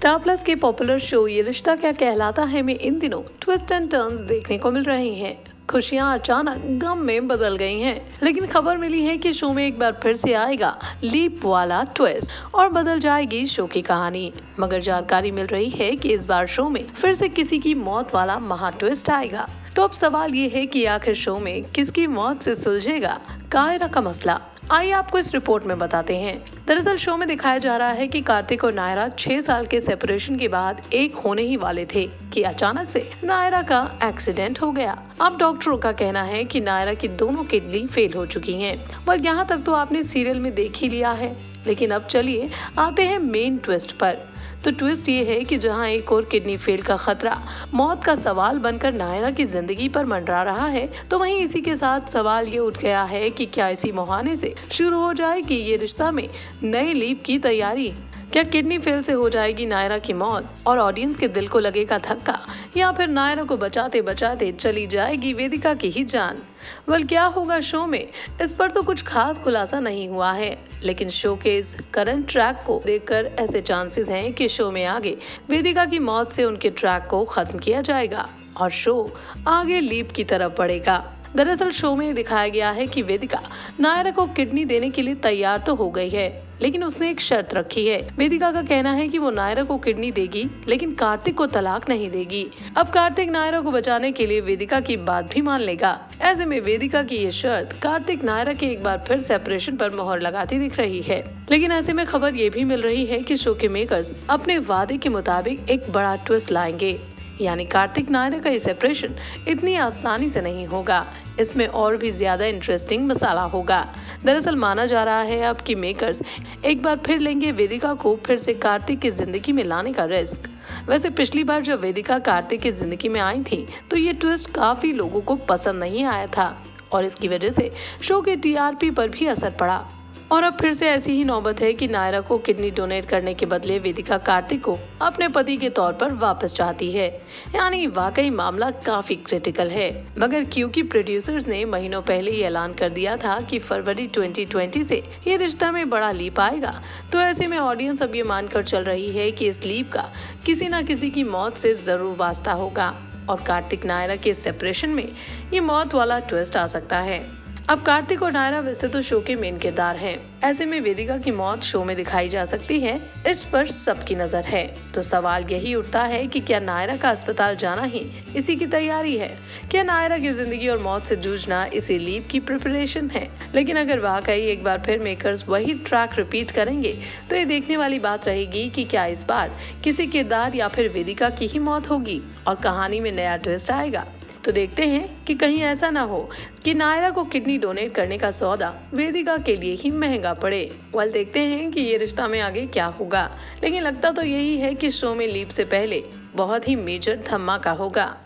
Star plus के popular show Yeh Rishta क्या कहलाता है में इन दिनों ट्विस्ट एंड टर्न्स देखने को मिल रहे हैं। खुशियाँ अचानक गम में बदल गई हैं। लेकिन खबर मिली है कि शो में एक बार फिर से आएगा लीप वाला ट्विस्ट और बदल जाएगी शो की कहानी। मगर जानकारी मिल रही है कि इस बार शो में फिर से किसी की मौत वाला महा ट्विस्ट आएगा। तो अब सवाल ये है कि आखिर शो में किसकी मौत से सुलझेगा? कायरा का मसला? आइए आपको इस रिपोर्ट में बताते हैं। दरअसल शो में दिखाया जा रहा है कि कार्तिक और नायरा छह साल के सेपरेशन के बाद एक होने ही वाले थे, कि अचानक से नायरा का एक्सीडेंट हो गया अब डॉक्टरों का कहना है कि नायरा की दोनों किडनी फेल हो चुकी हैं। पर यहाँ तक तो आपने सीरियल में देख ही लिया है लेकिन अब चलिए आते हैं मेन ट्विस्ट पर। तो ट्विस्ट ये है कि जहाँ एक और किडनी फेल का खतरा, मौत का सवाल बनकर नायरा की ज़िंदगी पर मंडरा रहा है तो वहीं इसी के साथ सवाल ये उठ गया है कि क्या इसी मुहाने से शुरू हो जाए कि ये रिश्ता में नए लीप की तैयारी? क्या किडनी फेल से हो जाएगी नायरा की मौत? और ऑडियंस के दिल को लगेगा धक्का, या फिर नायरा को बचाते बचाते चली जाएगी वेदिका की ही जान? वल क्या होगा शो में? इस पर तो कुछ खास खुलासा नहीं हुआ है। लेकिन शो के इस करंट ट्रैक को देखकर ऐसे चांसेस हैं कि शो में आगे वेदिका की मौत से उनके ट्रैक को खत्म किया जाएगा, और शो आगे लीप की तरफ़ बढ़ेगा। दरअसल शो में दिखाया गया है कि वेदिका नायरा को किडनी देने के लिए तैयार तो हो गई है, लेकिन उसने एक शर्त रखी है। वेदिका का कहना है कि वो नायरा को किडनी देगी, लेकिन कार्तिक को तलाक नहीं देगी। अब कार्तिक नायरा को बचाने के लिए वेदिका की बात भी मान लेगा। ऐसे में वेदिका की ये शर्त कार्तिक नायरा के एक बार फिर सेपरेशन पर मोहर लगाती दिख रही है। लेकिन ऐसे में खबर ये भी मिल रही है कि शो के मेकर्स अपने वादे के मुताबिक एक बड़ा ट्विस्ट लाएँगे। यानी कार्तिक नायरा का ये सेपरेशन इतनी आसानी से नहीं होगा। इसमें और भी ज़्यादा इंटरेस्टिंग मसाला होगा। दरअसल माना जा रहा है अब की मेकर्स एक बार फिर लेंगे वेदिका को फिर से कार्तिक की ज़िंदगी में लाने का रिस्क वैसे पिछली बार जब वेदिका कार्तिक की ज़िंदगी में आई थी तो ये ट्विस्ट काफ़ी लोगों को पसंद नहीं आया था और इसकी वजह से शो के टीआरपी पर भी असर पड़ा। और अब फिर से ऐसी ही नौबत है कि नायरा को किडनी डोनेट करने के बदले वेदिका कार्तिक को अपने पति के तौर पर वापस चाहती है। यानी वाकई मामला काफ़ी क्रिटिकल है। मगर क्योंकि प्रोड्यूसर्स ने महीनों पहले ही ऐलान कर दिया था कि फरवरी 2020 से ये रिश्ता में बड़ा लीप आएगा तो ऐसे में ऑडियंस अब ये मानकर चल रही है कि इस लीप का किसी न किसी की मौत से ज़रूर वास्ता होगा। और कार्तिक नायरा के सेपरेशन में ये मौत वाला ट्विस्ट आ सकता है। अब कार्तिक और नायरा वैसे तो शो के मेन किरदार हैं। ऐसे में वेदिका की मौत शो में दिखाई जा सकती है, इस पर सबकी नज़र है। तो सवाल यही उठता है कि क्या नायरा का अस्पताल जाना ही इसी की तैयारी है? क्या नायरा की ज़िंदगी और मौत से जूझना इसी लीप की प्रिपरेशन है? लेकिन अगर वाकई एक बार फिर मेकर्स वही ट्रैक रिपीट करेंगे तो ये देखने वाली बात रहेगी कि क्या इस बार किसी किरदार या फिर वेदिका की ही मौत होगी? और कहानी में नया ट्विस्ट आएगा। तो देखते हैं कि कहीं ऐसा ना हो कि नायरा को किडनी डोनेट करने का सौदा वेदिका के लिए ही महँगा पड़े। वाल देखते हैं कि ये रिश्ता में आगे क्या होगा। लेकिन लगता तो यही है कि शो में लीप से पहले बहुत ही मेजर धमाका होगा।